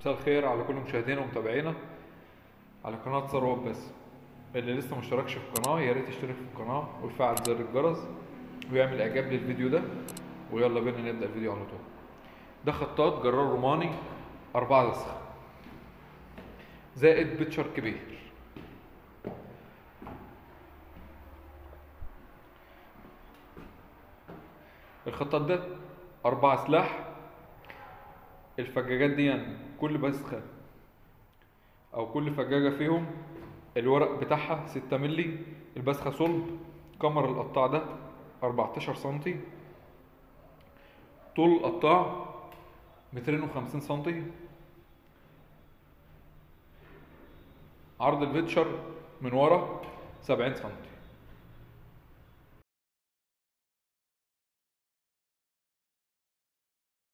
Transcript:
مساء الخير على كل مشاهدينا ومتابعينا على قناة ثروت بس. اللي لسه مشتركش في القناة يا ريت يشترك في القناة ويفعل زر الجرس ويعمل إعجاب للفيديو ده ويلا بينا نبدأ الفيديو على طول. ده خطاط جرار روماني أربعة دسخ. زائد بيتشر كبير. الخطاط ده أربعة سلاح الفجاجات دي يعني كل بسخة أو كل فجاجة فيهم الورق بتاعها ستة ملي البسخة صلب كمر القطاع ده أربعتاشر سنتي طول القطاع مترين وخمسين سنتي عرض الفيتشر من ورا سبعين سنتي